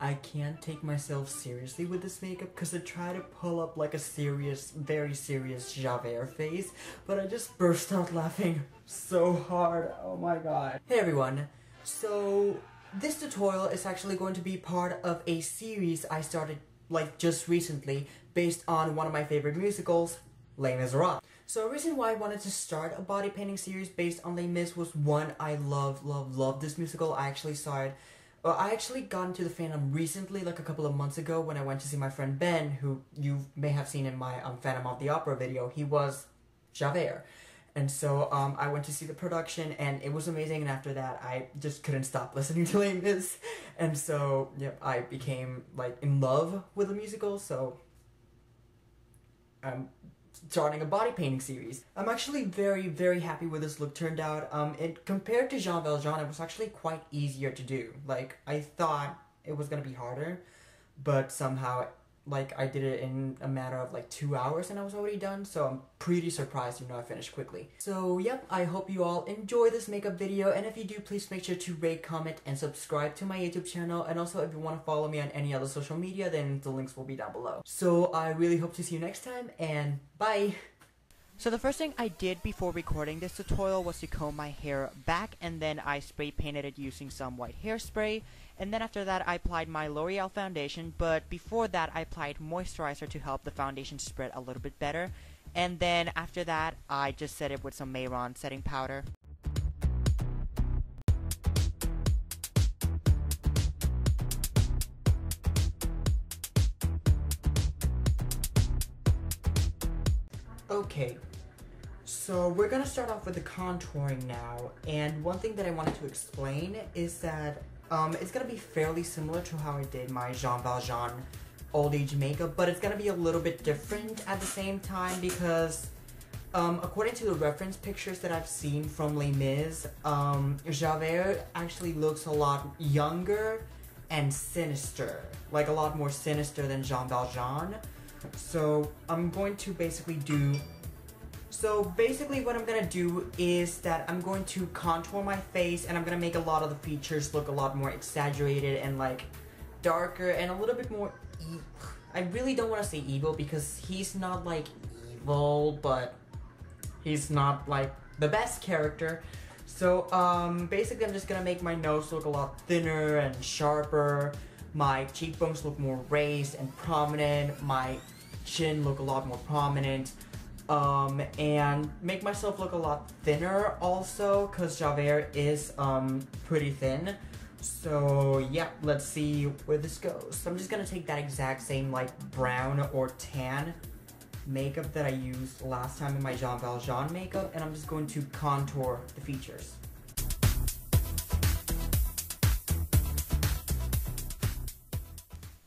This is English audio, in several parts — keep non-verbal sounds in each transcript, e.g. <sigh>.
I can't take myself seriously with this makeup because I try to pull up like a serious, very serious Javert face, but I just burst out laughing so hard. Oh my god. Hey everyone. So, this tutorial is actually going to be part of a series I started like just recently based on one of my favorite musicals, Les Miserables. So a reason why I wanted to start a body painting series based on Les Mis was one, I love, love, love this musical. I actually saw it well, I actually got into the fandom recently, like a couple of months ago, when I went to see my friend Ben, who you may have seen in my um, Phantom of the Opera video. He was Javert. And so um, I went to see the production, and it was amazing. And after that, I just couldn't stop <laughs> listening to Les Mis. And so, yep, I became like in love with the musical. So um, starting a body painting series. I'm actually very, very happy with this look turned out. Um, it compared to Jean Valjean, it was actually quite easier to do. Like, I thought it was gonna be harder, but somehow like I did it in a matter of like two hours and I was already done, so I'm pretty surprised, you know, I finished quickly. So yep, I hope you all enjoy this makeup video, and if you do, please make sure to rate, comment, and subscribe to my YouTube channel, and also if you want to follow me on any other social media, then the links will be down below. So I really hope to see you next time, and bye! So the first thing I did before recording this tutorial was to comb my hair back and then I spray painted it using some white hairspray. And then after that I applied my L'Oreal foundation. But before that I applied moisturizer to help the foundation spread a little bit better. And then after that I just set it with some Mehron setting powder. Okay, so we're gonna start off with the contouring now, and one thing that I wanted to explain is that um, it's gonna be fairly similar to how I did my Jean Valjean old age makeup, but it's gonna be a little bit different at the same time because um, according to the reference pictures that I've seen from Les Mis, um, Javert actually looks a lot younger and sinister, like a lot more sinister than Jean Valjean. So I'm going to basically do so basically what I'm gonna do is that I'm going to contour my face and I'm gonna make a lot of the features look a lot more exaggerated and like darker and a little bit more e I really don't want to say evil because he's not like evil but he's not like the best character. So um basically I'm just gonna make my nose look a lot thinner and sharper. My cheekbones look more raised and prominent. My chin look a lot more prominent um, and make myself look a lot thinner also because Javert is um, pretty thin. So yeah, let's see where this goes. So I'm just gonna take that exact same like brown or tan makeup that I used last time in my Jean Valjean makeup and I'm just going to contour the features.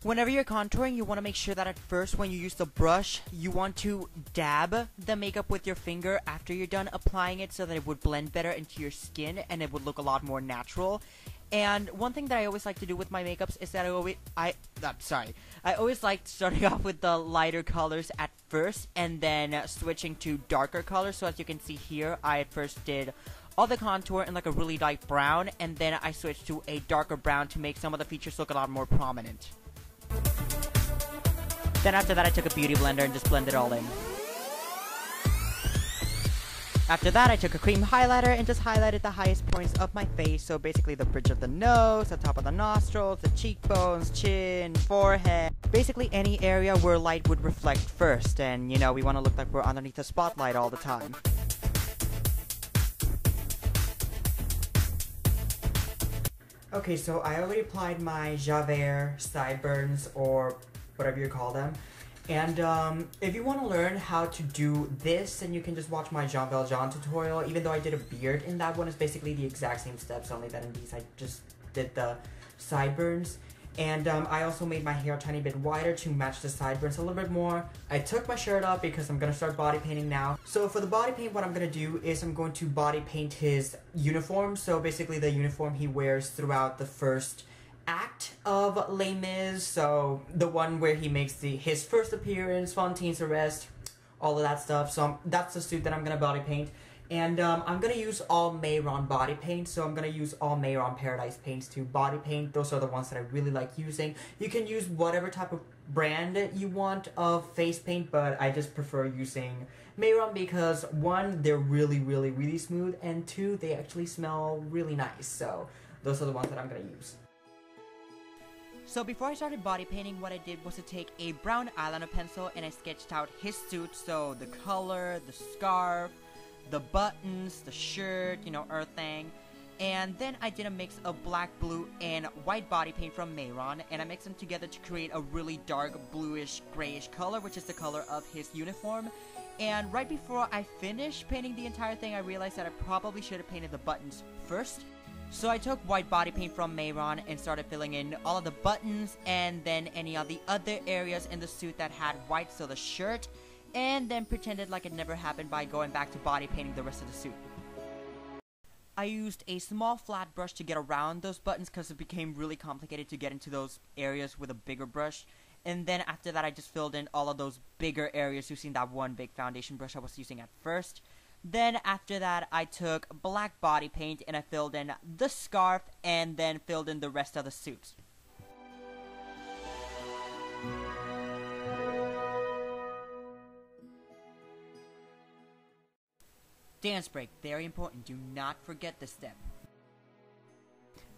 Whenever you're contouring, you want to make sure that at first when you use the brush, you want to dab the makeup with your finger after you're done applying it so that it would blend better into your skin and it would look a lot more natural. And one thing that I always like to do with my makeups is that I always, I, I'm sorry, I always like starting <laughs> off with the lighter colors at first and then switching to darker colors. So as you can see here, I at first did all the contour in like a really light brown and then I switched to a darker brown to make some of the features look a lot more prominent. Then after that I took a beauty blender and just blended it all in. After that, I took a cream highlighter and just highlighted the highest points of my face. So basically the bridge of the nose, the top of the nostrils, the cheekbones, chin, forehead. Basically any area where light would reflect first. And you know, we want to look like we're underneath the spotlight all the time. Okay, so I already applied my Javert sideburns or whatever you call them. And um, if you want to learn how to do this, then you can just watch my Jean Valjean tutorial. Even though I did a beard in that one, it's basically the exact same steps, only that in these I just did the sideburns. And um, I also made my hair a tiny bit wider to match the sideburns a little bit more. I took my shirt off because I'm going to start body painting now. So for the body paint, what I'm going to do is I'm going to body paint his uniform. So basically the uniform he wears throughout the first act of Les Mis, so the one where he makes the his first appearance, Fantine's arrest, all of that stuff. So I'm, that's the suit that I'm gonna body paint. And um, I'm gonna use all Mehron body paint, so I'm gonna use all Mehron Paradise paints to body paint. Those are the ones that I really like using. You can use whatever type of brand you want of face paint, but I just prefer using Mehron because one, they're really, really, really smooth, and two, they actually smell really nice. So those are the ones that I'm gonna use. So before I started body painting, what I did was to take a brown eyeliner pencil and I sketched out his suit, so the color, the scarf, the buttons, the shirt, you know, everything. And then I did a mix of black, blue, and white body paint from Mehron, and I mixed them together to create a really dark bluish, grayish color, which is the color of his uniform. And right before I finished painting the entire thing, I realized that I probably should have painted the buttons first. So I took white body paint from Mehron and started filling in all of the buttons and then any of the other areas in the suit that had white, so the shirt, and then pretended like it never happened by going back to body painting the rest of the suit. I used a small flat brush to get around those buttons because it became really complicated to get into those areas with a bigger brush. And then after that, I just filled in all of those bigger areas using that one big foundation brush I was using at first. Then after that, I took black body paint and I filled in the scarf and then filled in the rest of the suit. Dance break, very important. Do not forget this step.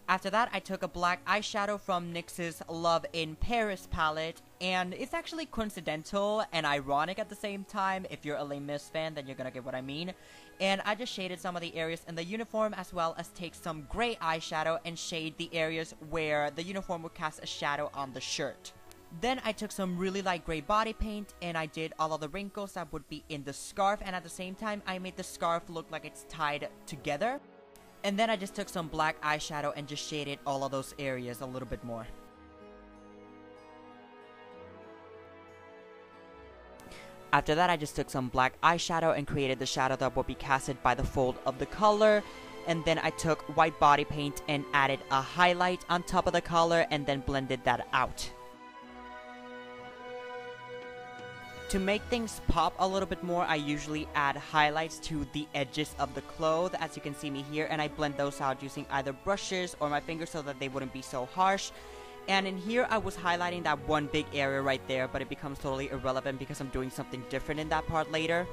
After that, I took a black eyeshadow from NYX's Love in Paris palette, and it's actually coincidental and ironic at the same time. If you're a Les Mis fan, then you're gonna get what I mean. And I just shaded some of the areas in the uniform as well as take some gray eyeshadow and shade the areas where the uniform would cast a shadow on the shirt. Then I took some really light gray body paint and I did all of the wrinkles that would be in the scarf and at the same time I made the scarf look like it's tied together. And then I just took some black eyeshadow and just shaded all of those areas a little bit more. After that, I just took some black eyeshadow and created the shadow that would be casted by the fold of the color. And then I took white body paint and added a highlight on top of the color and then blended that out. To make things pop a little bit more, I usually add highlights to the edges of the cloth, as you can see me here, and I blend those out using either brushes or my fingers so that they wouldn't be so harsh. And in here, I was highlighting that one big area right there, but it becomes totally irrelevant because I'm doing something different in that part later.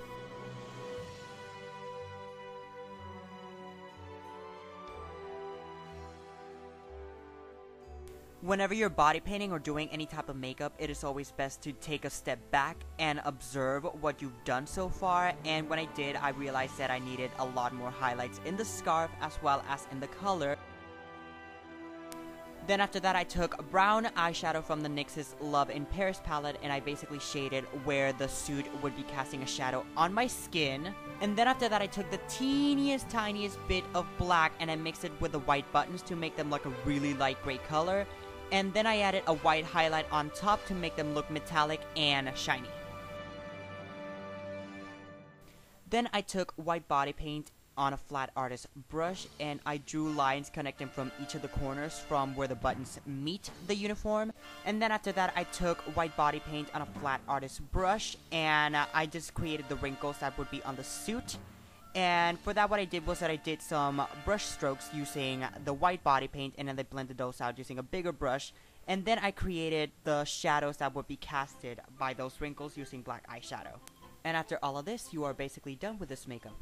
Whenever you're body painting or doing any type of makeup, it is always best to take a step back and observe what you've done so far. And when I did, I realized that I needed a lot more highlights in the scarf as well as in the color. Then after that, I took brown eyeshadow from the NYX's Love in Paris palette and I basically shaded where the suit would be casting a shadow on my skin. And then after that, I took the teeniest, tiniest bit of black and I mixed it with the white buttons to make them like a really light gray color and then I added a white highlight on top to make them look metallic and shiny. Then I took white body paint on a flat artist brush and I drew lines connecting from each of the corners from where the buttons meet the uniform. And then after that I took white body paint on a flat artist brush and uh, I just created the wrinkles that would be on the suit. And for that, what I did was that I did some brush strokes using the white body paint, and then I blended those out using a bigger brush. And then I created the shadows that would be casted by those wrinkles using black eyeshadow. And after all of this, you are basically done with this makeup.